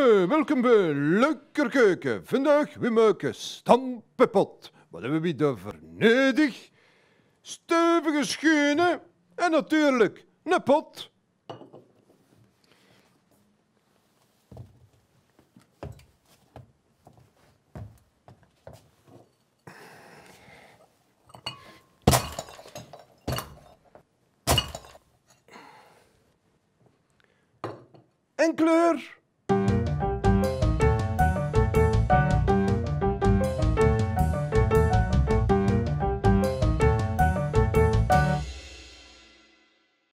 Eh, welkom bij Lekker Keuken. Vandaag we maken stampenpot. Wat hebben we daarvoor nodig? Stevige schenen en natuurlijk een pot. En kleur.